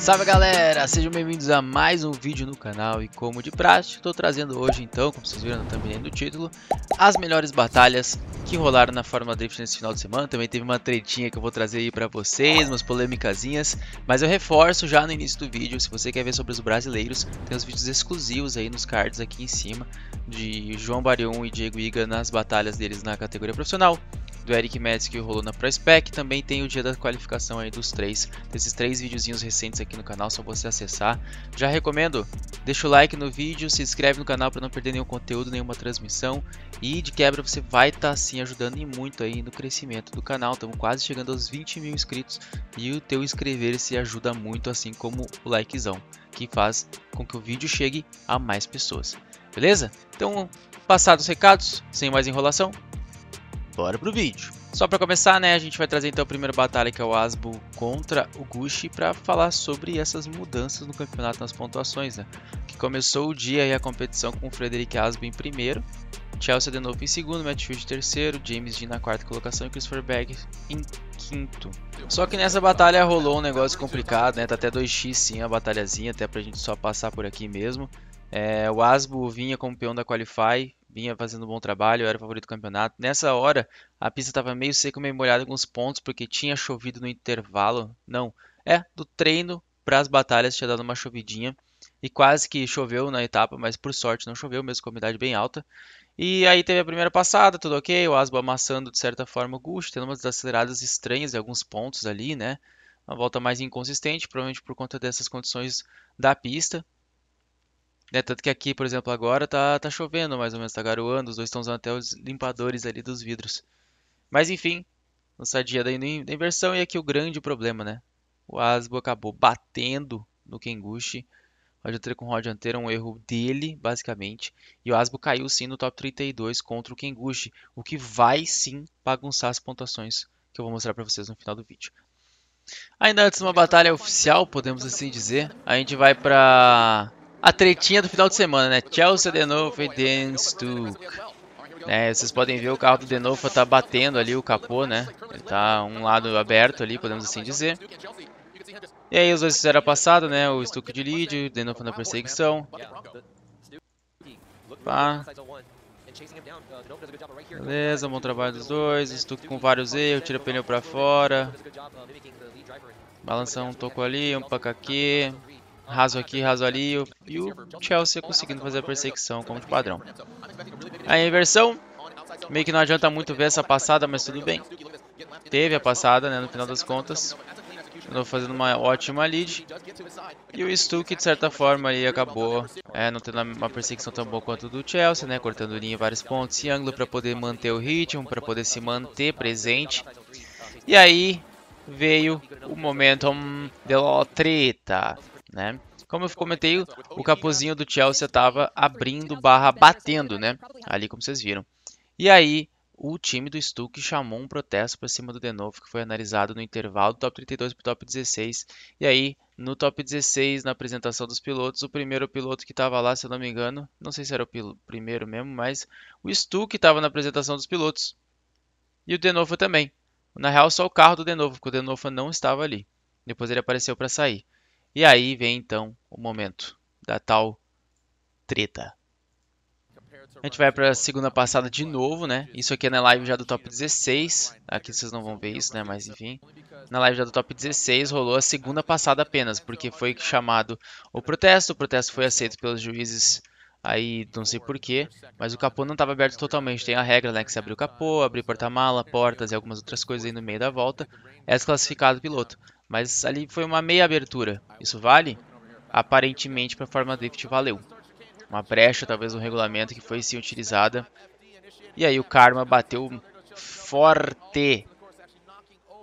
Salve galera, sejam bem-vindos a mais um vídeo no canal e como de praxe, estou trazendo hoje então, como vocês viram também no título, as melhores batalhas que rolaram na Fórmula Drift nesse final de semana, também teve uma tretinha que eu vou trazer aí pra vocês, umas polêmicasinhas, mas eu reforço já no início do vídeo, se você quer ver sobre os brasileiros, tem os vídeos exclusivos aí nos cards aqui em cima, de João Barion e Diego Iga nas batalhas deles na categoria profissional, do Eric Metz que rolou na ProSpec. Também tem o dia da qualificação aí dos três, desses três videozinhos recentes aqui no canal, só você acessar. Já recomendo, deixa o like no vídeo, se inscreve no canal para não perder nenhum conteúdo, nenhuma transmissão. E de quebra você vai estar tá, assim ajudando e muito aí no crescimento do canal. Estamos quase chegando aos 20 mil inscritos e o teu inscrever-se ajuda muito, assim como o likezão, que faz com que o vídeo chegue a mais pessoas. Beleza? Então, passados os recados, sem mais enrolação, bora pro vídeo. Só para começar, né, a gente vai trazer então a primeira batalha que é o Asbo contra o Gushi para falar sobre essas mudanças no campeonato nas pontuações, né? Que começou o dia e a competição com o Frederic Asbo em primeiro, Chelsea de novo em segundo, Matt Field em terceiro, James Dean na quarta colocação e Christopher Berg em quinto. Só que nessa batalha rolou um negócio complicado, né? Tá até 2x sim a batalhazinha, até pra gente só passar por aqui mesmo. É, o Asbo vinha como peão da Qualify, vinha fazendo um bom trabalho, era o favorito do campeonato. Nessa hora, a pista estava meio seca, meio molhada com os pontos, porque tinha chovido no intervalo. Não, é, do treino para as batalhas tinha dado uma chovidinha. E quase que choveu na etapa, mas por sorte não choveu, mesmo com a umidade bem alta. E aí teve a primeira passada, tudo ok, o Asbo amassando de certa forma o Gush, tendo umas aceleradas estranhas em alguns pontos ali, né? Uma volta mais inconsistente, provavelmente por conta dessas condições da pista. Né? Tanto que aqui, por exemplo, agora tá, tá chovendo mais ou menos, tá garoando, os dois estão usando até os limpadores ali dos vidros. Mas enfim, no sadia da inversão e aqui o grande problema, né? O Asbo acabou batendo no Kengushi. Roda dianteira com roda dianteira, um erro dele, basicamente. E o Asbo caiu sim no top 32 contra o Kengushi, o que vai sim bagunçar as pontuações que eu vou mostrar para vocês no final do vídeo. Ainda antes de uma batalha oficial, podemos assim dizer, a gente vai para a tretinha do final de semana, né? Chelsea Denova e Dan Stuck. É, vocês podem ver o carro do Denova tá batendo ali o capô, né? Ele tá um lado aberto ali, podemos assim dizer. E aí os dois fizeram a passada, né? O Stuck de lead, o Denova na perseguição. Pá. Beleza, bom trabalho dos dois. Stuck com vários erros, tira o pneu pra fora. Balança um toco ali, um paca aqui raso aqui, raso ali, e o Chelsea conseguindo fazer a perseguição como de padrão. A inversão, meio que não adianta muito ver essa passada, mas tudo bem. Teve a passada, né, no final das contas. Estou fazendo uma ótima lead. E o Stuck, de certa forma, aí acabou é, não tendo uma perseguição tão boa quanto do Chelsea, né? Cortando linha em vários pontos e ângulo para poder manter o ritmo, para poder se manter presente. E aí veio o momentum de treta né? Como eu comentei, o capuzinho do Chelsea estava abrindo barra batendo, né? Ali como vocês viram. E aí, o time do Stuck chamou um protesto para cima do Denovo, que foi analisado no intervalo do top 32 para o top 16. E aí, no top 16, na apresentação dos pilotos, o primeiro piloto que estava lá, se eu não me engano, não sei se era o primeiro mesmo, mas o Stuck estava na apresentação dos pilotos. E o Denovo também. Na real, só o carro do Denovo, porque o Denovo não estava ali. Depois ele apareceu para sair. E aí vem então o momento da tal treta. A gente vai para a segunda passada de novo, né? Isso aqui é na live já do top 16. Aqui vocês não vão ver isso, né? Mas enfim. Na live já do top 16 rolou a segunda passada apenas, porque foi chamado o protesto. O protesto foi aceito pelos juízes aí, não sei porquê. Mas o capô não estava aberto totalmente. Tem a regra, né? Que se abrir o capô, abrir porta-mala, portas e algumas outras coisas aí no meio da volta. É desclassificado o piloto. Mas ali foi uma meia abertura. Isso vale? Aparentemente para a forma drift valeu. Uma brecha talvez no regulamento que foi sim utilizada. E aí o Karma bateu forte.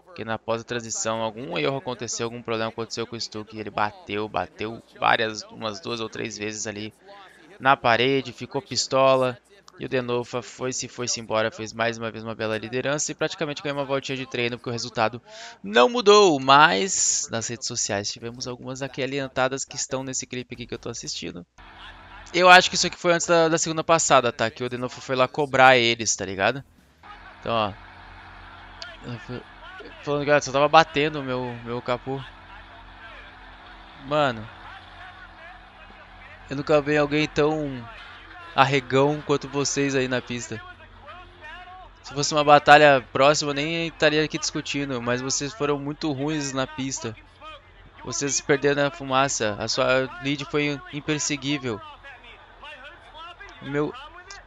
Porque na pós-transição algum erro aconteceu, algum problema aconteceu com o Stuck. Ele bateu, bateu várias, umas duas ou três vezes ali na parede, ficou pistola. E o Denova foi-se, foi-se embora, fez mais uma vez uma bela liderança e praticamente ganhou uma voltinha de treino, porque o resultado não mudou. Mas nas redes sociais tivemos algumas aqui aliantadas que estão nesse clipe aqui que eu tô assistindo. Eu acho que isso aqui foi antes da, da segunda passada, tá? Que o Denova foi lá cobrar eles, tá ligado? Então, ó. Falando que só tava batendo o meu, meu capô. Mano. Eu nunca vi alguém tão arregão quanto vocês aí na pista. Se fosse uma batalha próxima, eu nem estaria aqui discutindo, mas vocês foram muito ruins na pista. Vocês se perderam na fumaça. A sua lead foi imperseguível. Meu,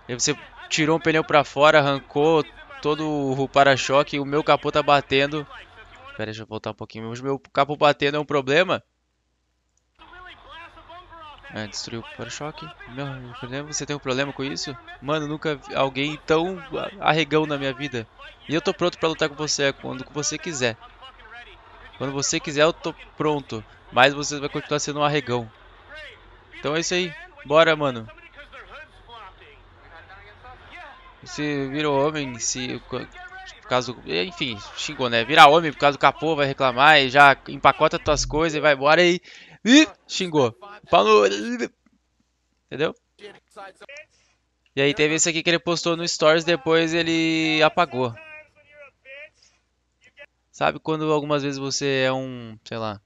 você tirou um pneu para fora, arrancou todo o para-choque, o meu capô tá batendo. Pera, deixa eu voltar um pouquinho. O meu capô batendo é um problema. É, destruiu o para-choque. Meu, você tem um problema com isso? Mano, nunca vi alguém tão arregão na minha vida. E eu tô pronto pra lutar com você quando você quiser. Quando você quiser, eu tô pronto. Mas você vai continuar sendo um arregão. Então é isso aí. Bora, mano. Se virou homem, se por causa do, enfim, xingou, né? Virar homem por causa do capô, vai reclamar e já empacota tuas coisas e vai embora e Ih, xingou. Falou. Entendeu? E aí teve esse aqui que ele postou no Stories, depois ele apagou. Sabe quando algumas vezes você é um, sei lá,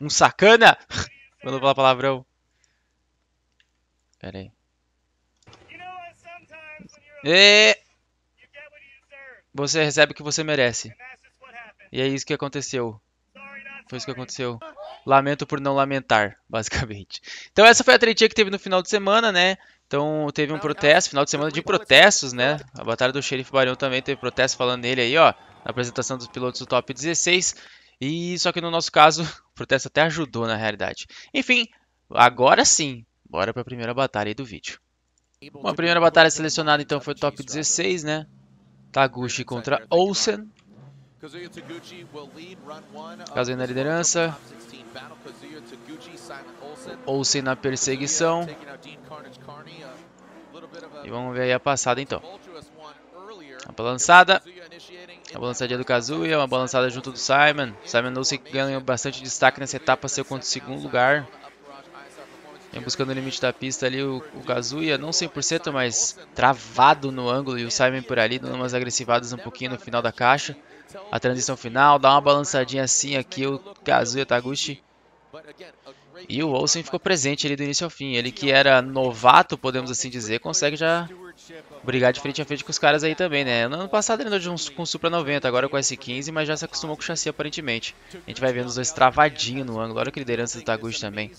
um sacana? Quando eu falar palavrão. Pera aí. E... Você recebe o que você merece. E é isso que aconteceu. Foi isso que aconteceu. Lamento por não lamentar, basicamente. Então essa foi a tretinha que teve no final de semana, né? Então teve um protesto, final de semana de protestos, né? A batalha do Xerife Barão também teve protesto falando nele aí, ó. Na apresentação dos pilotos do Top 16. E só que no nosso caso, o protesto até ajudou na realidade. Enfim, agora sim, bora para a primeira batalha aí do vídeo. Bom, a primeira batalha selecionada então foi o Top 16, né? Taguchi contra Olsen. Kazuya na liderança. Olsen na perseguição. E vamos ver aí a passada então. A balançada. A balançadinha do Kazuya, uma balançada junto do Simon. Simon Olsen ganhou bastante destaque nessa etapa, seu contra o segundo lugar. Vem buscando o limite da pista ali o, o Kazuya, não 100%, mas travado no ângulo. E o Simon por ali, dando umas agressivadas um pouquinho no final da caixa. A transição final, dá uma balançadinha assim aqui o Kazuya Taguchi. E o Olsen ficou presente ali do início ao fim. Ele que era novato, podemos assim dizer, consegue já brigar de frente a frente com os caras aí também, né? No ano passado ele andou com o Supra 90, agora com o S15, mas já se acostumou com o chassi aparentemente. A gente vai vendo os dois travadinhos no ângulo. Olha que liderança do Taguchi também.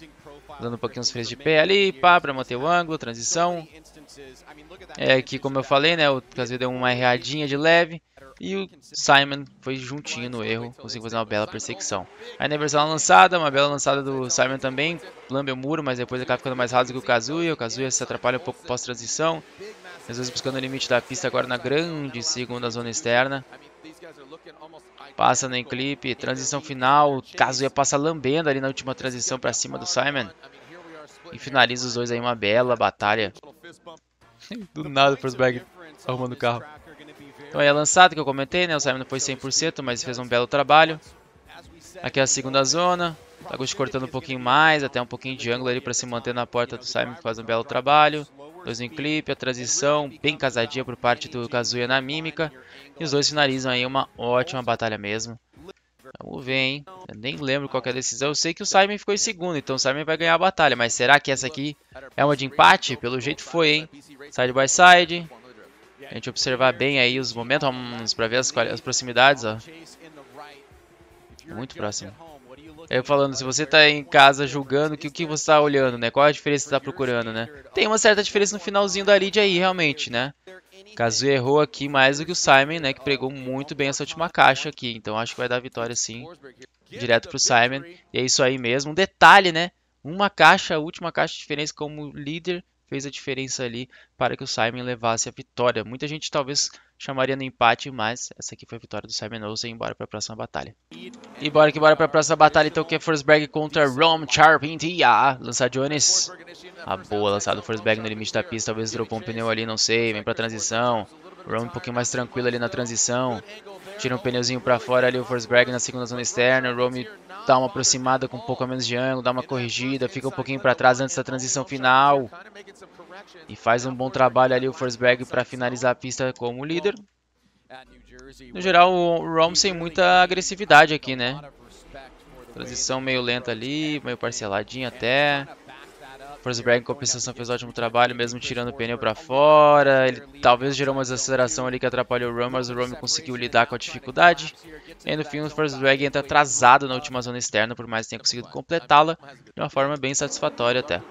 Dando um pouquinho os freios de pé ali, pá, pra manter o ângulo, transição. É aqui, como eu falei, né, o Kazuya deu uma erradinha de leve. E o Simon foi juntinho no erro, conseguiu fazer uma bela perseguição. Aí na versão lançada, uma bela lançada do Simon também, lambe o muro, mas depois acaba ficando mais rápido que o Kazuya. O Kazuya se atrapalha um pouco pós-transição. Às vezes buscando o limite da pista agora na grande segunda zona externa. Passa no enclipe, transição final, Kazuya passa lambendo ali na última transição para cima do Simon. E finaliza os dois aí uma bela batalha. do nada Forsberg arrumando o carro. Então aí a lançada que eu comentei, né? O Simon foi 100%, mas fez um belo trabalho. Aqui é a segunda zona. Taguchi cortando um pouquinho mais, até um pouquinho de ângulo ali para se manter na porta do Simon, que faz um belo trabalho. Dois em clipe, a transição bem casadinha por parte do Kazuya na mímica. E os dois finalizam aí uma ótima batalha mesmo. Vamos ver, hein? Eu nem lembro qual é a decisão. Eu sei que o Simon ficou em segundo, então o Simon vai ganhar a batalha. Mas será que essa aqui é uma de empate? Pelo jeito foi, hein? Side by side. A gente observar bem aí os momentos para ver as, as proximidades, ó. Muito próximo. Eu falando, se você está em casa julgando, que, o que você está olhando, né? Qual a diferença que você está procurando, né? Tem uma certa diferença no finalzinho da lead aí, realmente, né? Kazuya errou aqui mais do que o Simon, né? Que pregou muito bem essa última caixa aqui. Então acho que vai dar vitória sim. Direto pro Simon. E é isso aí mesmo. Um detalhe, né? Uma caixa, a última caixa de diferença como líder fez a diferença ali para que o Simon levasse a vitória. Muita gente talvez chamaria no empate, mas essa aqui foi a vitória do Simon Olsen. Bora para a próxima batalha. E bora que bora para a próxima batalha, então, que é Forsberg contra Rom Charpintia. Lançar Jones. A boa lançada do Forsberg no limite da pista. Talvez dropou um pneu ali, não sei. Vem para a transição. Rom um pouquinho mais tranquilo ali na transição. Tira um pneuzinho para fora ali o Forsberg na segunda zona externa. O Rome dá uma aproximada com um pouco menos de ângulo, dá uma corrigida, fica um pouquinho para trás antes da transição final. E faz um bom trabalho ali o Forsberg para finalizar a pista como líder. No geral, o Rome sem muita agressividade aqui, né? Transição meio lenta ali, meio parceladinha até. Forsberg em compensação fez ótimo trabalho, mesmo tirando o pneu para fora. Ele talvez gerou uma desaceleração ali que atrapalhou o Rum, mas o Rum conseguiu lidar com a dificuldade. E no fim o Forsberg entra atrasado na última zona externa, por mais que tenha conseguido completá-la de uma forma bem satisfatória até.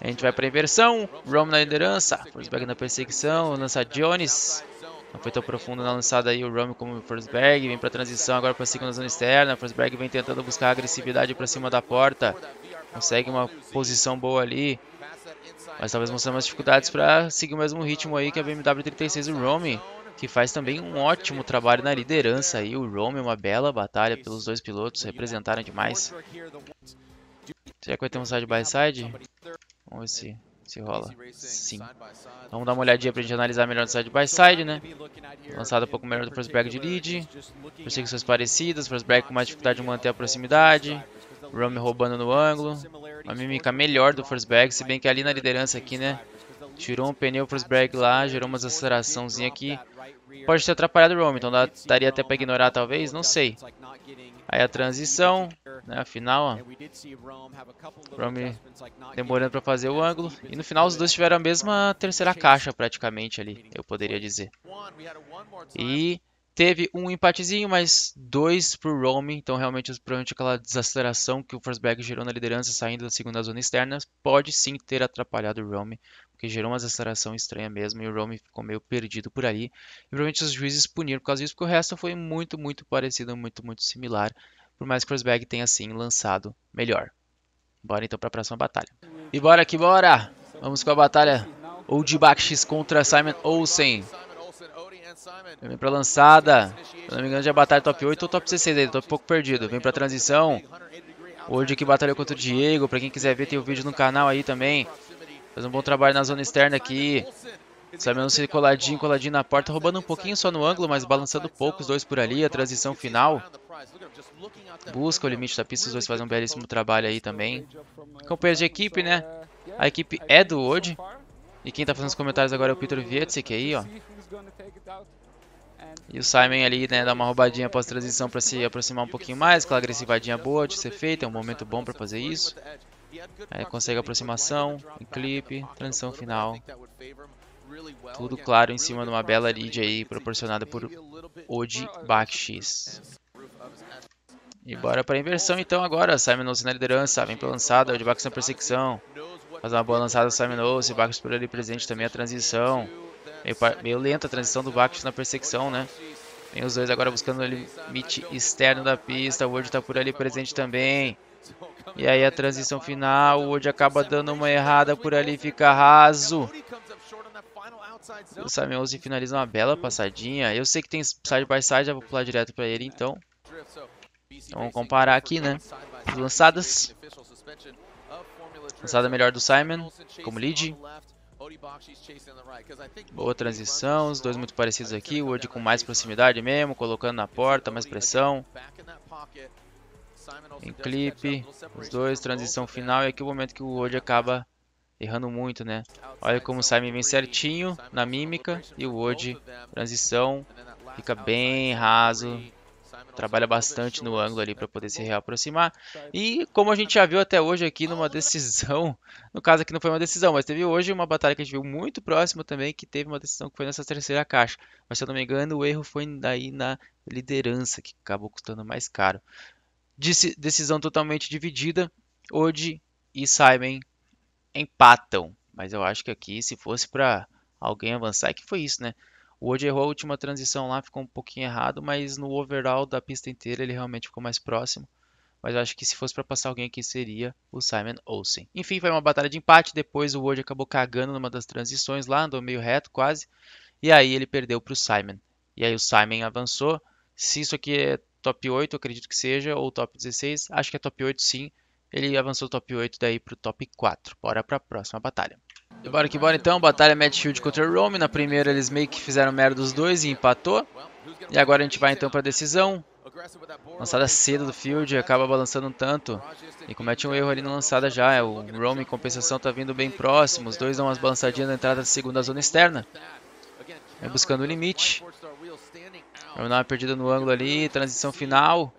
A gente vai para a inversão, Rum na liderança, Forsberg na perseguição, lança Jones. Não foi tão profundo na lançada aí o Rum como o Forsberg. Vem para a transição agora para a segunda zona externa. Forsberg vem tentando buscar agressividade para cima da porta. Consegue uma posição boa ali. Mas talvez mostrando mais dificuldades para seguir o mesmo ritmo aí que a BMW 36 o Rome. Que faz também um ótimo trabalho na liderança aí. O Rome, uma bela batalha pelos dois pilotos. Representaram demais. Será que vai ter um side by side? Vamos ver se se rola. Sim. Vamos dar uma olhadinha pra gente analisar melhor no side by side, né? Lançado um pouco melhor do Forsberg de lead. Perseguições parecidas. Forsberg com mais dificuldade de manter a proximidade. Rome roubando no ângulo. Uma mímica melhor do Forsberg, se bem que ali na liderança aqui, né? Tirou um pneu Forsberg lá, gerou uma aceleraçãozinha aqui. Pode ter atrapalhado o Rome, então daria até pra ignorar talvez, não sei. Aí a transição, né, afinal, ó. Rome demorando para fazer o ângulo. E no final os dois tiveram a mesma terceira caixa praticamente ali, eu poderia dizer. E teve um empatezinho, mas dois pro Rome. Então realmente provavelmente aquela desaceleração que o Forsberg gerou na liderança saindo da segunda zona externa pode sim ter atrapalhado o Rome. Porque gerou uma aceleração estranha mesmo e o Rome ficou meio perdido por ali. E provavelmente os juízes puniram por causa disso, porque o resto foi muito, muito parecido, muito, muito similar. Por mais que o Forsberg tenha assim lançado melhor. Bora então para a próxima batalha. E bora que bora! Vamos com a batalha Old Bakshis contra Simon Olsen. Vem pra lançada. Se não me engano, já batalha top 8 ou top 16 aí. Tô um pouco perdido. Vem pra transição. Hoje aqui batalhou contra o Diego. Pra quem quiser ver, tem o um vídeo no canal aí também. Faz um bom trabalho na zona externa aqui. Sabendo se coladinho, coladinho na porta, roubando um pouquinho só no ângulo, mas balançando pouco os dois por ali, a transição final. Busca o limite da pista, os dois fazem um belíssimo trabalho aí também. Companheiros de equipe, né? A equipe é do Ode. E quem tá fazendo os comentários agora é o Peter Vietzek aí, ó. E o Simon ali, né, dá uma roubadinha após transição para se aproximar um pouquinho mais, aquela agressivadinha boa de ser feita, é um momento bom para fazer isso. Aí consegue aproximação, em clipe, transição final. Tudo claro em cima de uma bela lead aí, proporcionada por Odi Bakshis. E bora para a inversão então agora, Simon na liderança, vem para lançada, Odi Bakshis na perseguição. Faz uma boa lançada Simon Olsen, Bakshis por ali presente também a transição. Meio, meio lenta a transição do Bakshis na perseguição, né? Vem os dois agora buscando o limite externo da pista. O Word está por ali presente também. E aí a transição final. O Word acaba dando uma errada por ali. Fica raso. O Simon finaliza uma bela passadinha. Eu sei que tem side by side. Já vou pular direto para ele então. então. Vamos comparar aqui, né? As lançadas. Lançada melhor do Simon como lead. Boa transição, os dois muito parecidos aqui, o Wood com mais proximidade mesmo, colocando na porta, mais pressão. Em clipe, os dois, transição final, e aqui o momento que o Wood acaba errando muito, né? Olha como o Simon vem certinho na mímica e o Wood, transição, fica bem raso, trabalha bastante no ângulo ali para poder se reaproximar. E como a gente já viu até hoje aqui numa decisão, no caso aqui não foi uma decisão, mas teve hoje uma batalha que a gente viu muito próxima também, que teve uma decisão que foi nessa terceira caixa. Mas se eu não me engano, o erro foi daí na liderança, que acabou custando mais caro. Decisão totalmente dividida, Odi e Simon empatam. Mas eu acho que aqui, se fosse para alguém avançar, é que foi isso, né? O Wood errou a última transição lá, ficou um pouquinho errado, mas no overall da pista inteira ele realmente ficou mais próximo. Mas acho que se fosse para passar alguém aqui seria o Simon Olsen. Enfim, foi uma batalha de empate. Depois o Wood acabou cagando numa das transições lá, andou meio reto quase. E aí ele perdeu para o Simon. E aí o Simon avançou. Se isso aqui é top 8, acredito que seja, ou top 16, acho que é top 8 sim. Ele avançou top 8 daí para o top 4. Bora para a próxima batalha. Bora que bora então, batalha Matt Shield contra Rome. Na primeira eles meio que fizeram merda dos dois e empatou. E agora a gente vai então para a decisão. Lançada cedo do field, acaba balançando um tanto. E comete um erro ali na lançada já. O Rome em compensação tá vindo bem próximo. Os dois dão umas balançadinhas na entrada da segunda zona externa. Vem buscando o limite. Vamos dar uma perdida no ângulo ali. Transição final.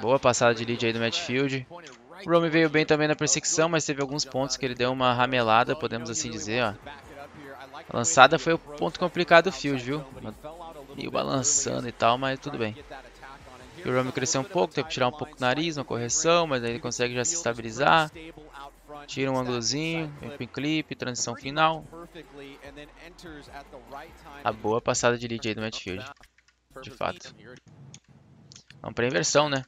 Boa passada de lead aí do Matt Field. O Rome veio bem também na perseguição, mas teve alguns pontos que ele deu uma ramelada, podemos assim dizer, ó. A lançada foi o ponto complicado do Field, viu? Meio balançando e tal, mas tudo bem. E o Rome cresceu um pouco, teve que tirar um pouco o nariz, uma correção, mas aí ele consegue já se estabilizar. Tira um ângulozinho, vem pro clipe, transição final. A boa passada de lead aí do Matt Field. De fato. Vamos pra inversão, né?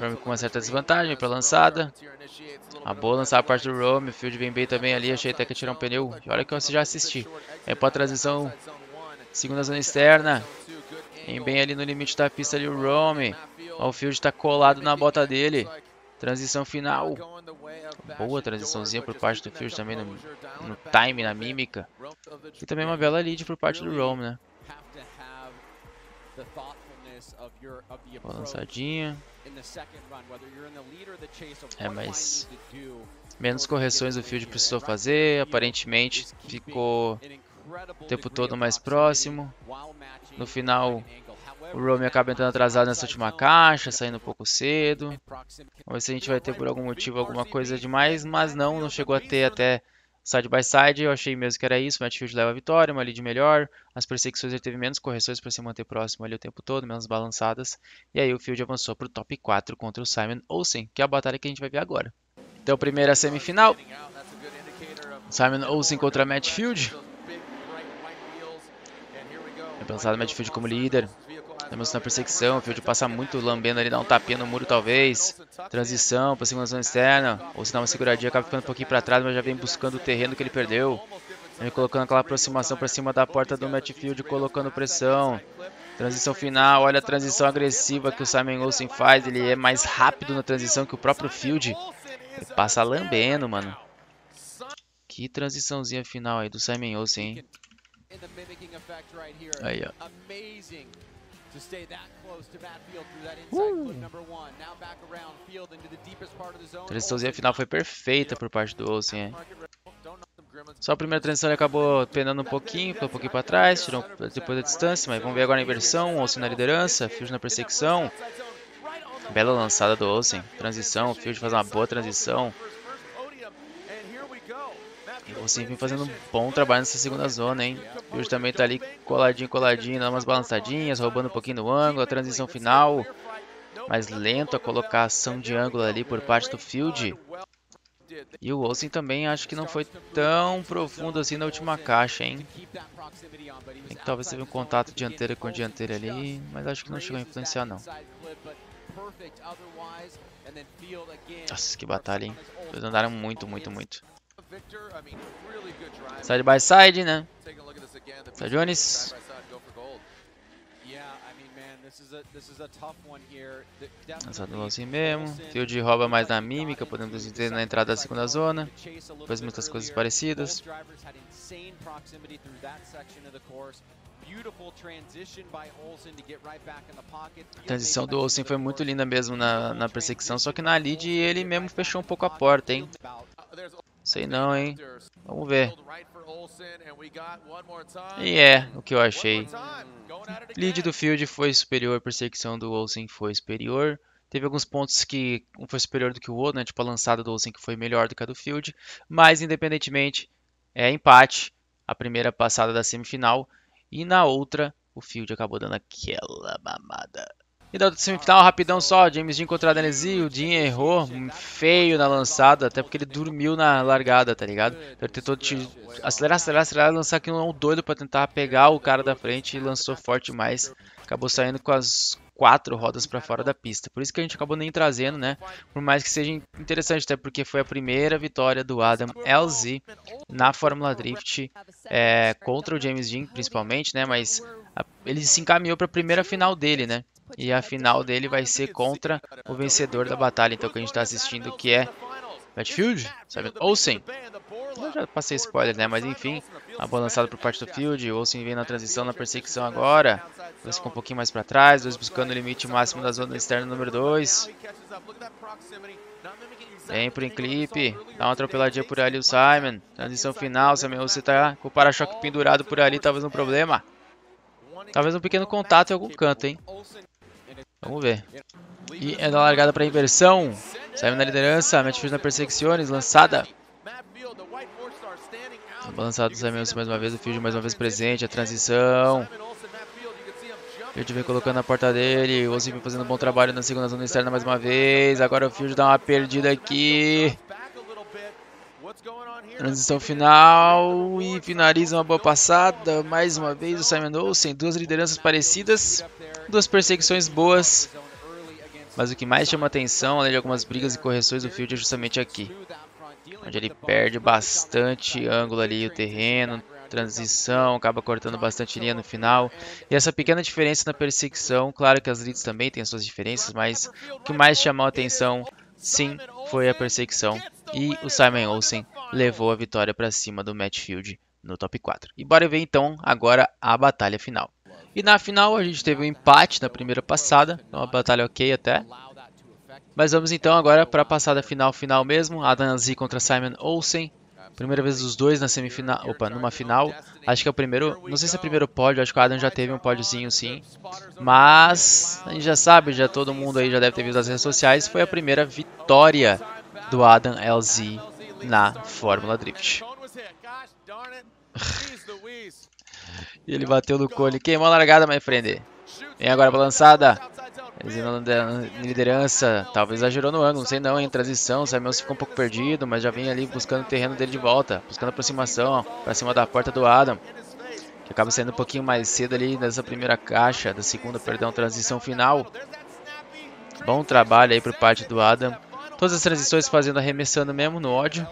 Rome com uma certa desvantagem para lançada. A boa lançar a parte do Rome. Field vem bem também ali. Achei até que tirar um pneu. Olha que eu já assisti. É para transição. Segunda zona externa. Vem bem ali no limite da pista ali o Rome. O Field está colado na bota dele. Transição final. Boa transiçãozinha por parte do Field também no, no time, na mímica. E também uma bela lead por parte do Rome, né? Boa lançadinha. É, mas menos correções o Field precisou fazer. Aparentemente ficou o tempo todo mais próximo. No final, o Rome acaba entrando atrasado nessa última caixa, saindo um pouco cedo. Vamos ver se a gente vai ter por algum motivo alguma coisa demais, mas não, não chegou a ter até side by side. Eu achei mesmo que era isso. Matfield leva a vitória, uma lead melhor. As perseguições ele teve menos correções para se manter próximo ali o tempo todo, menos balançadas. E aí o Field avançou para o top 4 contra o Simon Olsen, que é a batalha que a gente vai ver agora. Então, primeira semifinal. Simon Olsen contra Matt Field. É pensado Matt Field como líder. Temos na perseguição, o Field passa muito lambendo ali, dá um tapinha no muro talvez. Transição para segunda zona externa. Ou se dá uma seguradinha, acaba ficando um pouquinho para trás, mas já vem buscando o terreno que ele perdeu. Vem colocando aquela aproximação para cima da porta do Matt Field, colocando pressão. Transição final, olha a transição agressiva que o Simon Olsen faz. Ele é mais rápido na transição que o próprio Field. Ele passa lambendo, mano. Que transiçãozinha final aí do Simon Olsen, hein? Aí, ó. Uh! A transiçãozinha final foi perfeita por parte do Olsen. Hein? Só a primeira transição ele acabou penando um pouquinho, ficou um pouquinho para trás, tirou depois da distância, mas vamos ver agora a inversão, Olsen na liderança, Field na perseguição. Bela lançada do Olsen, transição, Field faz uma boa transição. E o Olsen vem fazendo um bom trabalho nessa segunda zona, hein. Field também tá ali coladinho, coladinho, dando umas balançadinhas, roubando um pouquinho no ângulo, a transição final. Mais lento a colocação de ângulo ali por parte do Field. E o Olsen também acho que não foi tão profundo assim na última caixa, hein? Tem que talvez teve um contato dianteiro com dianteiro ali, mas acho que não chegou a influenciar não. Nossa, que batalha, hein? Eles andaram muito, muito, muito. Side by side, né? Side Jones. Lançado assim mesmo. Field rouba mais na mímica, podemos dizer na entrada da segunda zona. Faz muitas coisas parecidas. A transição do Olsen foi muito linda mesmo na, na perseguição, só que na lead ele mesmo fechou um pouco a porta, hein? Sei não, hein? Vamos ver. E é o que eu achei. Lead do Field foi superior, perseguição do Olsen foi superior. Teve alguns pontos que um foi superior do que o outro, né? Tipo a lançada do Olsen que foi melhor do que a do Field. Mas independentemente, é empate. A primeira passada da semifinal. E na outra, o Field acabou dando aquela mamada. E da semifinal, rapidão só, James Dean contra Danesi, o Dean errou feio na lançada, até porque ele dormiu na largada, tá ligado? Ele tentou te acelerar, acelerar, acelerar, lançar aqui um doido pra tentar pegar o cara da frente e lançou forte demais. Acabou saindo com as quatro rodas para fora da pista. Por isso que a gente acabou nem trazendo, né? Por mais que seja interessante, até porque foi a primeira vitória do Adam LZ na Fórmula Drift é, contra o James Dean, principalmente, né? Mas a, ele se encaminhou para a primeira final dele, né? E a final dele vai ser contra o vencedor da batalha, então que a gente está assistindo, que é Matfield, sabe? Olsen. Eu já passei spoiler, né? Mas enfim, a boa lançada por parte do Field. Olsen vem na transição, na perseguição agora. Dois ficou um pouquinho mais para trás. Dois buscando o limite máximo da zona externa número 2. Vem pro enclipe. Dá uma atropeladinha por ali o Simon. Transição final. Simon, você tá com o para-choque pendurado por ali, talvez um problema. Talvez um pequeno contato em algum canto, hein? Vamos ver. E é da largada para inversão. Simon na liderança, Matt Field na perseguições, lançada. Balançado do Simon mais uma vez, o Field mais uma vez presente, a transição. Field vem colocando na porta dele, o vem fazendo um bom trabalho na segunda zona externa mais uma vez. Agora o Field dá uma perdida aqui. Transição final e finaliza uma boa passada. Mais uma vez o Simon Olsen, duas lideranças parecidas, duas perseguições boas. Mas o que mais chama atenção, além de algumas brigas e correções do field, é justamente aqui. Onde ele perde bastante ângulo ali, o terreno, transição, acaba cortando bastante linha no final. E essa pequena diferença na perseguição, claro que as leads também têm suas diferenças, mas o que mais chamou a atenção, sim, foi a perseguição. E o Simon Olsen levou a vitória para cima do Matt Field no top 4. E bora ver então agora a batalha final. E na final a gente teve um empate na primeira passada, uma batalha ok até. Mas vamos então agora para a passada final final mesmo, Adam Z contra Simon Olsen. Primeira vez dos dois na semifinal, opa, numa final. Acho que é o primeiro, não sei se é o primeiro pódio, acho que o Adam já teve um pódiozinho sim. Mas a gente já sabe, já todo mundo aí já deve ter visto nas redes sociais, foi a primeira vitória do Adam LZ na Fórmula Drift. E ele bateu no cone. Queimou a largada, my friend. Vem agora pra lançada. Liderança. Talvez exagerou no ângulo, não sei não, em transição. Samuel ficou um pouco perdido, mas já vem ali buscando o terreno dele de volta. Buscando aproximação pra cima da porta do Adam. Que acaba saindo um pouquinho mais cedo ali nessa primeira caixa, da segunda, perdão, transição final. Bom trabalho aí por parte do Adam. Todas as transições fazendo arremessando mesmo no ódio.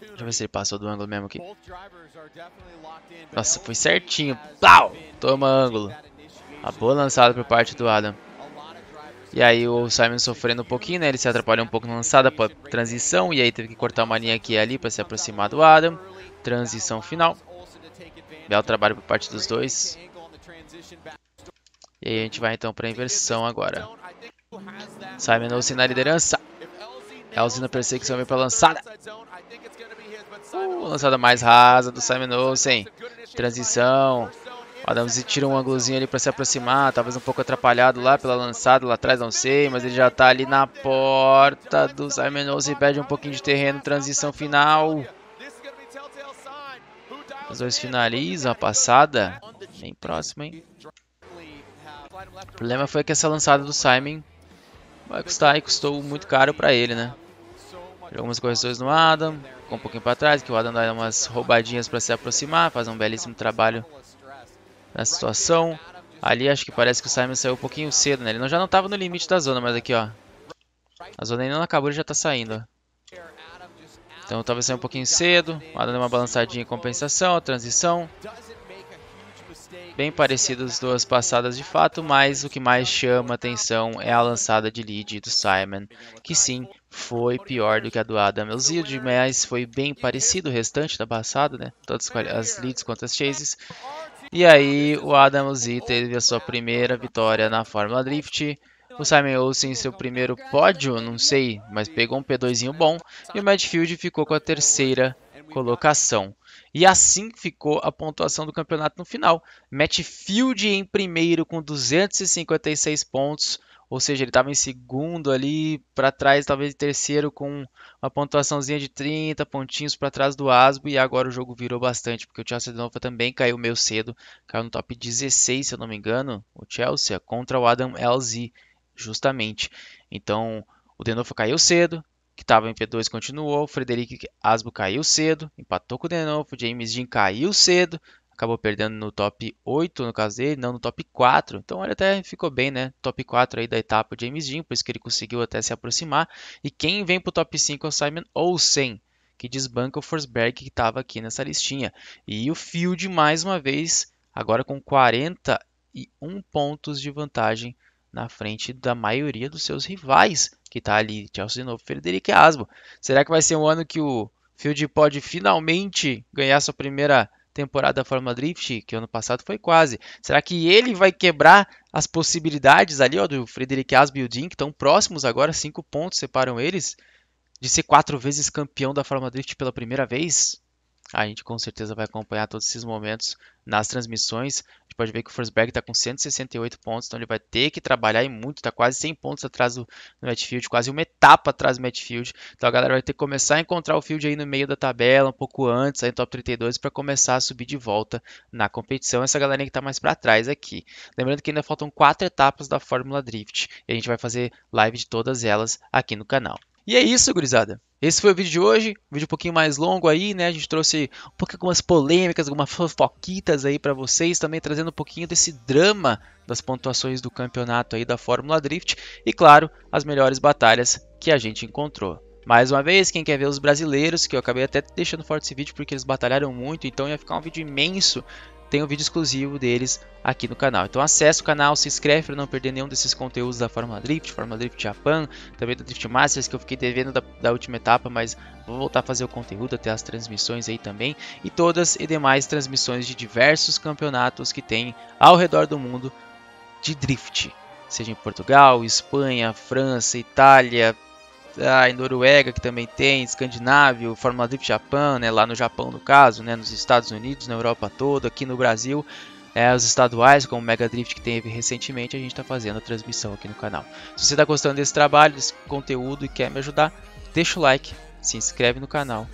Deixa eu ver se ele passou do ângulo mesmo aqui. Nossa, foi certinho. Plau! Toma ângulo. A boa lançada por parte do Adam. E aí o Simon sofrendo um pouquinho, né? Ele se atrapalhou um pouco na lançada para transição. E aí teve que cortar uma linha aqui e ali para se aproximar do Adam. Transição final. Belo trabalho por parte dos dois. E aí a gente vai então para a inversão agora. Simon Olsen na liderança. Elzy na perseguição vem para lançada. Uh, lançada mais rasa do Simon Olsen. Transição. O Adams tira um ângulozinho ali para se aproximar. Talvez um pouco atrapalhado lá pela lançada lá atrás, não sei. Mas ele já está ali na porta do Simon Olsen. Perde um pouquinho de terreno. Transição final. Os dois finalizam a passada. Bem próximo, hein? O problema foi que essa lançada do Simon vai custar e custou muito caro para ele, né? Algumas correções no Adam, ficou um pouquinho para trás, que o Adam dá umas roubadinhas para se aproximar, faz um belíssimo trabalho na situação. Ali acho que parece que o Simon saiu um pouquinho cedo, né? Ele já não estava no limite da zona, mas aqui, ó. A zona ainda não acabou, ele já está saindo, ó. Então talvez saia um pouquinho cedo. O Adam deu uma balançadinha em compensação, a transição bem parecidas as duas passadas de fato, mas o que mais chama atenção é a lançada de lead do Simon, que sim, foi pior do que a do Adam Elzilde, mas foi bem parecido o restante da passada, né? Todas as leads quanto as chases. E aí o Adam Elzilde teve a sua primeira vitória na Fórmula Drift, o Simon Olsen seu primeiro pódio, não sei, mas pegou um P2zinho bom, e o Matt Field ficou com a terceira colocação. E assim ficou a pontuação do campeonato no final. Matt Field em primeiro com 256 pontos, ou seja, ele estava em segundo ali para trás, talvez em terceiro com uma pontuaçãozinha de 30 pontinhos para trás do Asbo e agora o jogo virou bastante, porque o Chelsea de novo também caiu meio cedo, caiu no top 16, se eu não me engano, o Chelsea contra o Adam LZ, justamente. Então, o Denofa caiu cedo, que estava em P2 continuou, Frederic Asbo caiu cedo, empatou com o Denovo, James Dean caiu cedo, acabou perdendo no top 8 no caso dele, não no top 4. Então ele até ficou bem, né? Top 4 aí da etapa James Dean, por isso que ele conseguiu até se aproximar. E quem vem para o top 5 é o Simon Olsen, que desbanca o Forsberg que estava aqui nessa listinha. E o Field mais uma vez, agora com 41 pontos de vantagem na frente da maioria dos seus rivais que está ali, Chelsea de novo, Frederic Asbo. Será que vai ser um ano que o Field pode finalmente ganhar sua primeira temporada da Fórmula Drift, que ano passado foi quase. Será que ele vai quebrar as possibilidades ali ó, do Frederic Asbo e o Dean, que estão próximos agora, cinco pontos separam eles, de ser quatro vezes campeão da Fórmula Drift pela primeira vez? A gente com certeza vai acompanhar todos esses momentos nas transmissões. A gente pode ver que o Forsberg está com 168 pontos, então ele vai ter que trabalhar e muito, está quase 100 pontos atrás do, do Matfield, quase uma etapa atrás do Matfield. Então a galera vai ter que começar a encontrar o field aí no meio da tabela, um pouco antes, aí no top 32, para começar a subir de volta na competição. Essa galerinha que está mais para trás aqui. Lembrando que ainda faltam quatro etapas da Fórmula Drift e a gente vai fazer live de todas elas aqui no canal. E é isso, gurizada. Esse foi o vídeo de hoje, vídeo um pouquinho mais longo aí, né? A gente trouxe um pouco algumas polêmicas, algumas fofoquitas aí para vocês, também trazendo um pouquinho desse drama das pontuações do campeonato aí da Fórmula Drift e claro, as melhores batalhas que a gente encontrou. Mais uma vez, quem quer ver os brasileiros, que eu acabei até deixando forte esse vídeo porque eles batalharam muito, então ia ficar um vídeo imenso tem um vídeo exclusivo deles aqui no canal. Então acesse o canal, se inscreve para não perder nenhum desses conteúdos da Fórmula Drift, Fórmula Drift Japan, também do Drift Masters que eu fiquei devendo da, da, última etapa, mas vou voltar a fazer o conteúdo, até as transmissões aí também e todas e demais transmissões de diversos campeonatos que tem ao redor do mundo de drift, seja em Portugal, Espanha, França, Itália, a em Noruega que também tem, Escandinávio, Fórmula Drift Japan, né, lá no Japão no caso, né, nos Estados Unidos, na Europa toda, aqui no Brasil, é, os estaduais, como o Mega Drift que teve recentemente, a gente está fazendo a transmissão aqui no canal. Se você está gostando desse trabalho, desse conteúdo e quer me ajudar, deixa o like, se inscreve no canal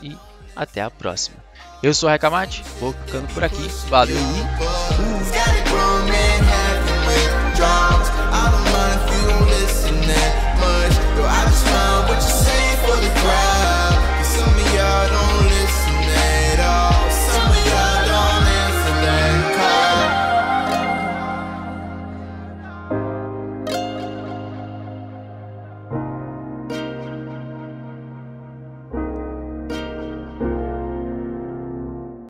e até a próxima. Eu sou o Recamate, vou ficando por aqui, valeu.